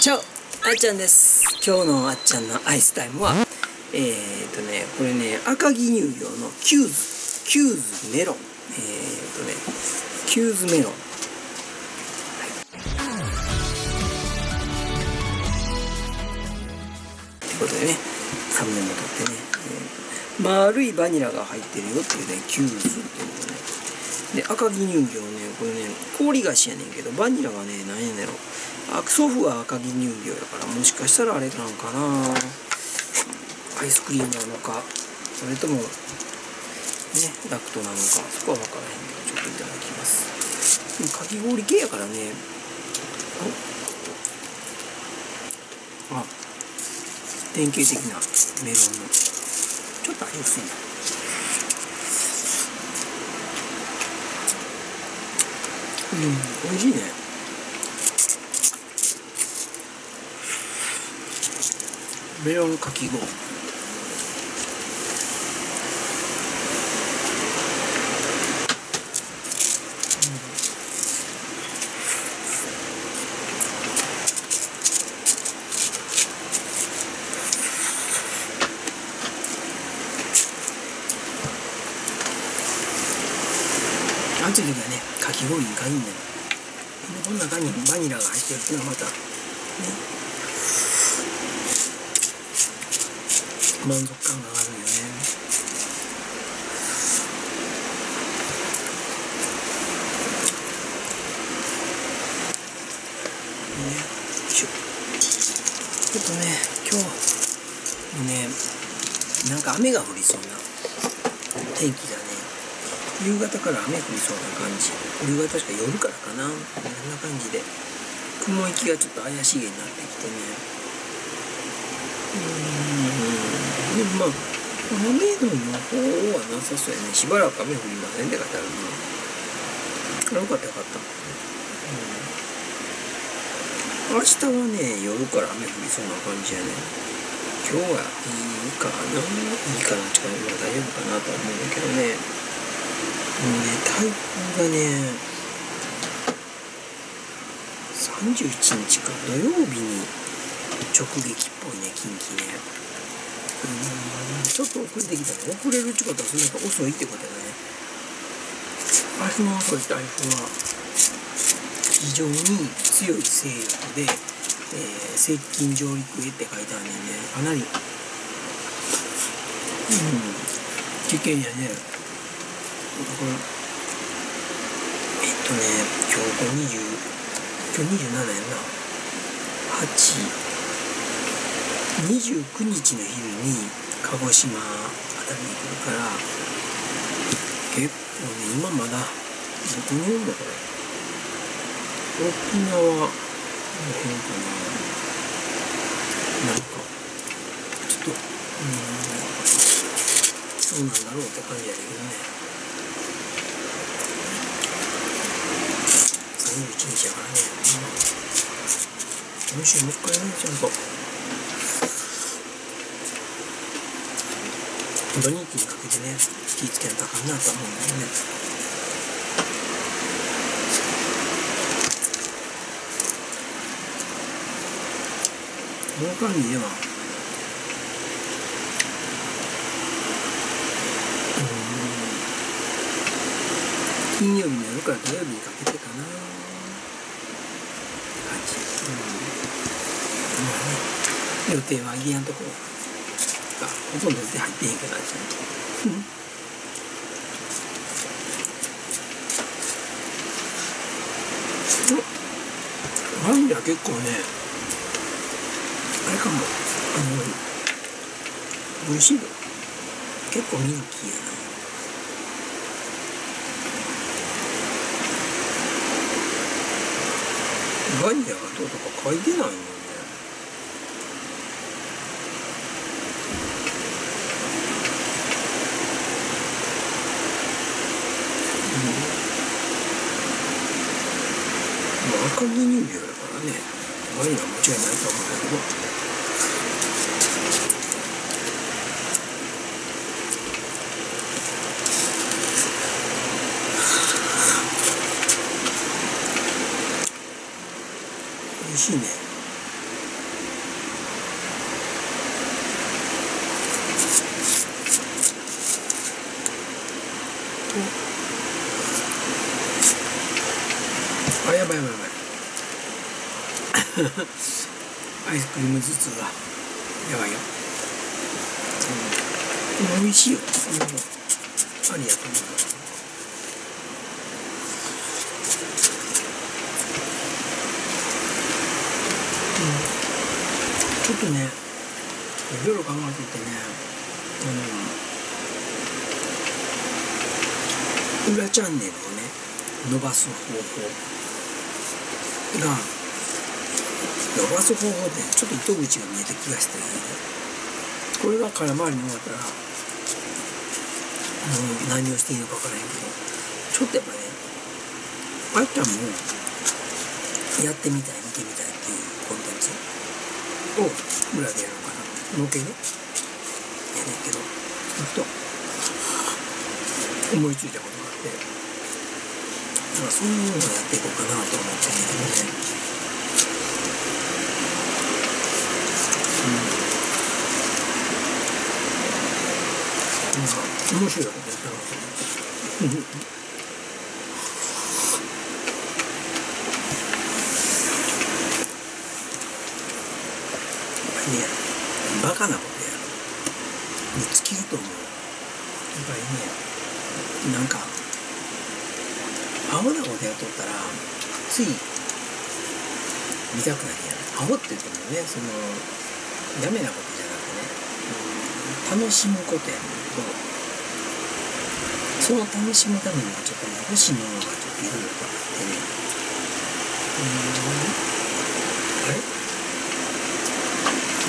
チャオあっちゃんです。今日のあっちゃんのアイスタイムはえー、っとねこれね赤城乳業のキューズ。キューズメロン。えー、っとねキューズメロン。ってことでねサムネも撮ってね、えー、丸いバニラが入ってるよっていうねキューズっていうのね。で赤城乳業ねこれね氷菓子やねんけどバニラがね何やねんろ。あ祖父は赤城乳業やからもしかしたらあれなんかな。アイスクリームなのか。それともねラクトなのか。そこは分からへんけどちょっといただきます。でもかき氷系やからね。あ典型的なメロンの。ちょっと味薄いな。うん美味しいね。メロンかき氷暑い時はねかき氷に限るんねんでこの中にバニラが入ってるっていうのはまたね満足感があるよねちょっとね今日ねなんか雨が降りそうな。天気だね夕方から雨降りそうな感じ。夕方確か夜からかな。こんな感じで。雲行きがちょっと怪しげになってきてね。うん。でもまあ雨の予報はなさそうやね。しばらく雨降りませんって書いてあるなよかったよかった、うん、明日はね夜から雨降りそうな感じやね。今日はいいかな。いいかな近いま大丈夫かなとは思うんだけどね。もうね台風がね31日か。土曜日に直撃っぽいね近畿ね。ちょっと遅れてきたね遅れるってことはそんか遅いってことだね。私のそういった台風は非常に強い勢力で、えー、接近上陸へって書いてあるんで、ね、かなり、うん、危険やね。だからえっとね今日5 0今日27やな。8 29日の昼に鹿児島辺りに来るから結構ね今まだどこにいるんだこれ。沖縄の辺かななんかちょっとうんどうなんだろうって感じやけどね。31日やからね、うん、今週もう一回ねちゃんと。土日にかけてね気ぃつけなあかんなと思うんだよね。この感じでは金曜日の夜から土曜日にかけてかな。って感じ、うん。まあね、予定は家のところ。ほとんどで入ってへんけどちゃんと。バニラ結構ねあれかもあの美味しいの結構ミルキーやなバニラがどうとか書いてないもんねうんまあ赤城乳だからね。悪いのは間違いないと思うんだけど。美味しいね。アイスクリーム頭痛がやばいよ、うん、美味しいよ、うん、ありやと思うちょっとねいろいろ考えててねあの裏チャンネルをね伸ばす方法が伸ばす方法でちょっと糸口が見えた気がしてこれが空回りに終わったらもう何をしていいのか分からへんけどちょっとやっぱねあいちゃんもやってみたい見てみたいっていうコンテンツを裏でやろうかなのけねやねんけどふと思いついたことがあってだからそういうのをやっていこうかなと思ってんだけどねうん、面白いことやったなと思って。ねバカなことやに尽きると思うやっぱりねなんかアホなことやっとったらつい見たくなるやんアホって言ってもねそのダメなことじゃなくてね、楽しむことやねんけどその楽しめためにはちょっとね欲しいものがちょっといろいろとあってねうんあれ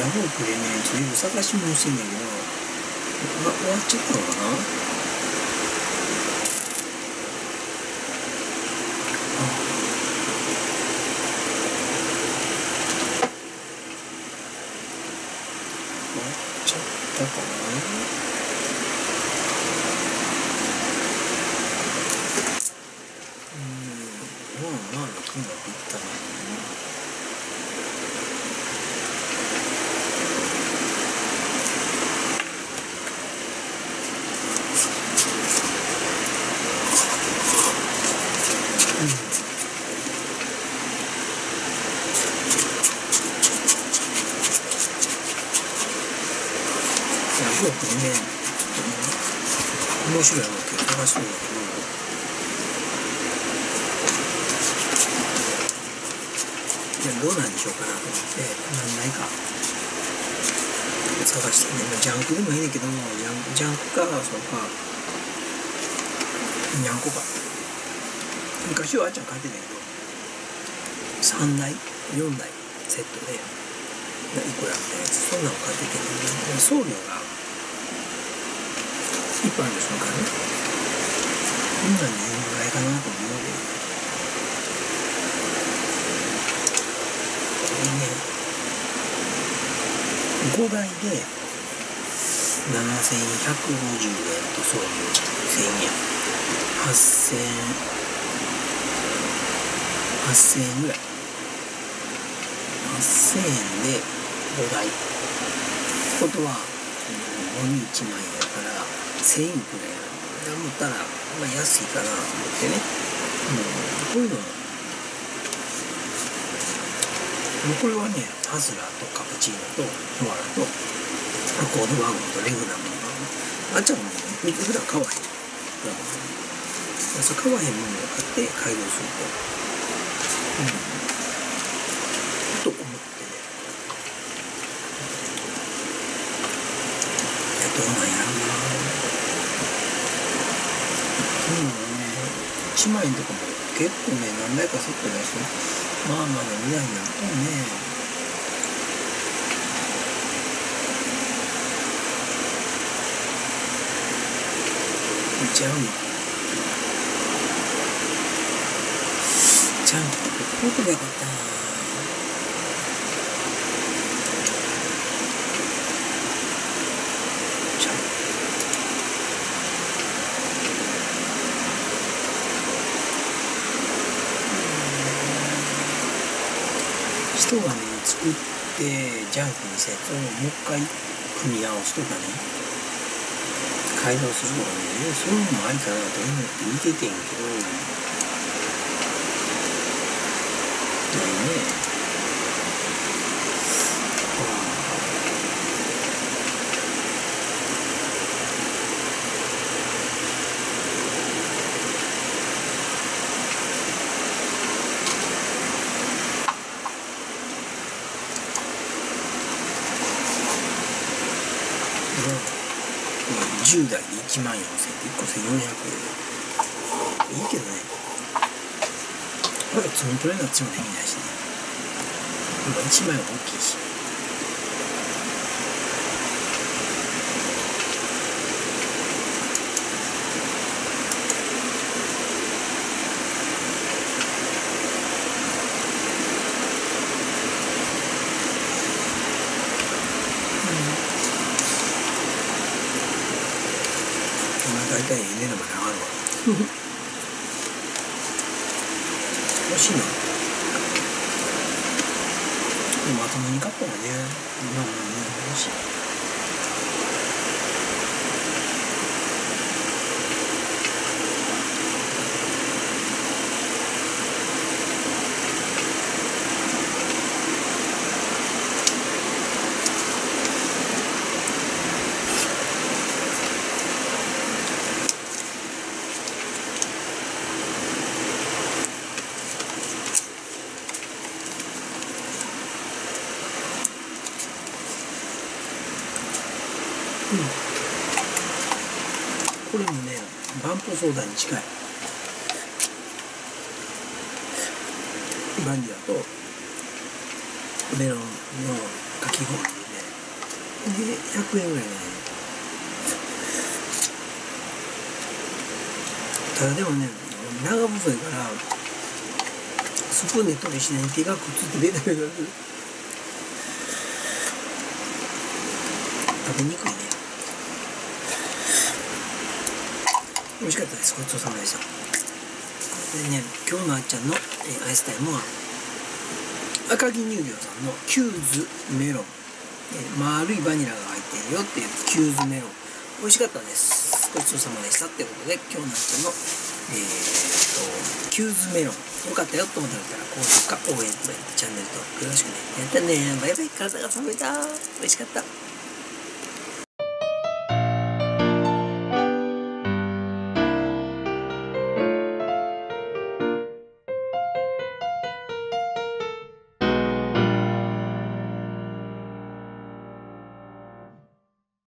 ヤフオクでねちょっと探しもしてんだけど。終わっちゃったのかな終わっちゃったかなすごくね、面白いわけ探してるん。だけど、いや、どうなん。でしょうかなと思って、何ないか探してね、まあ、ジャンクでもいいん。だけども、ジャンジャンクか、そうか、にゃん。こか。昔はあっちゃん。買ってたけど、3台、4台セットで、いくらみたいなやつ、そん。なの買ってて、送料が一般でしょうかね。こんなんでいいぐらいかなと思うでこれね5台で7150円と送料1000円。8000 8000円ぐらい。8000円で5台ことは5人1万円1000円くらいな思ったら、まあ、安いかなと思ってね、うん、こういうの。もこれはねハズラーとカプチーノとノアラとコードワゴンとレグナムあっちゃんもね普段買わへん。そう買わへんものを買って改良すると、うん、と思ってねどうなんやろうな1万円とかも結構ね何台かセット出しまあまあね未来になったよね。ジャンジャンプここばよかったな。人がね作ってジャンクにしたやつをもう一回組み合わすとかね。改造するとかねそういうのもありかなと思って見ててんけどだよね10代で1万4000円で1個1400円いいけどね。まだ積み取れなっちもできないしね。1枚は大きいし。たいねのまで上がるわ欲しいなまともに買ったらねまあまあね欲しいこれもねバンポソーダに近い。バニラとメロンのかき氷でねで100円ぐらいね。ただでもね長細いからスプーンで取りしない手がくっついて出たりする。食べにくいね。美味しかったです。ごちそうさまでした。でね今日のあっちゃんの、えーアイスタイムは赤城乳業さんのキューズメロン、えー丸いバニラが入っているよっていうキューズメロン。美味しかったです。ごちそうさまでしたってことで今日のあっちゃんのえー、とキューズメロン。よかったよと思ったら高評価応援コメントチャンネル登録よろしくね。やったねバイバイ。体が冷めた美味しかった。